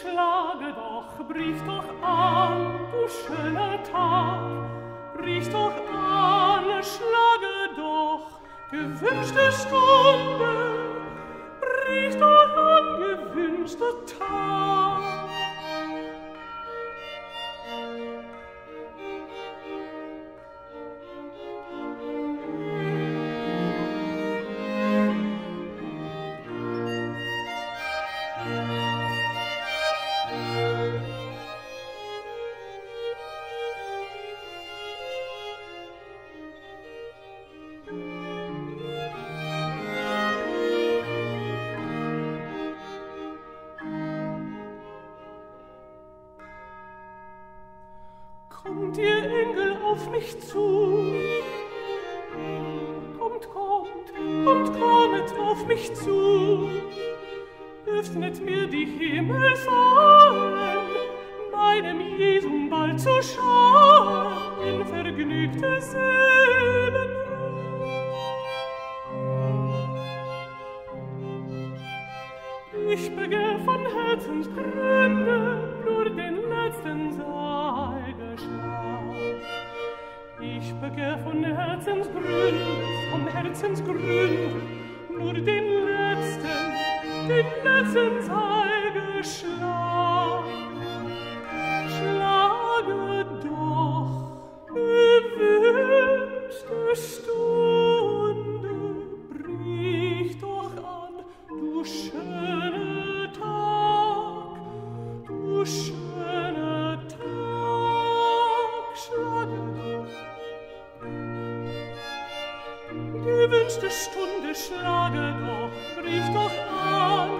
schlage doch, brich doch an, du schöner Tag. Brich doch an, schlage doch, gewünschte Stunde, auf mich zu. Kommt, kommt, kommt, kommet auf mich zu. Öffnet mir die Himmelsaugen, meinem Jesum bald zu schauen, in vergnügte Seelen. Ich begehr von Herzensgründe herzensgrün nur den letzten den letzten zeige schlag schlage doch bewünschte gewünschte Stunde schlage doch, rief doch an,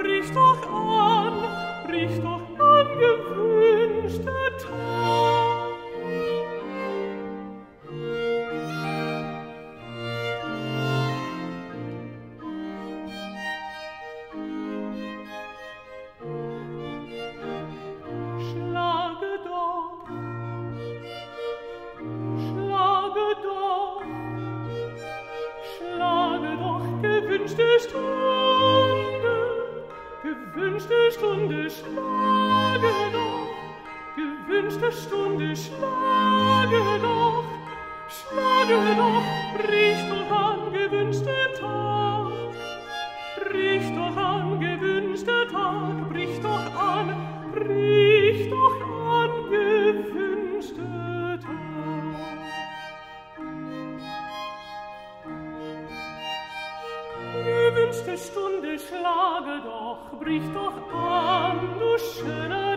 rief doch an, rief doch an, Stunde, gewünschte Stunde, schlage doch, gewünschte Stunde, schlage doch, schlage doch, brich doch an, gewünschte Tag, brich doch an, gewünschte Tag, schlage doch, brich doch an, du schöner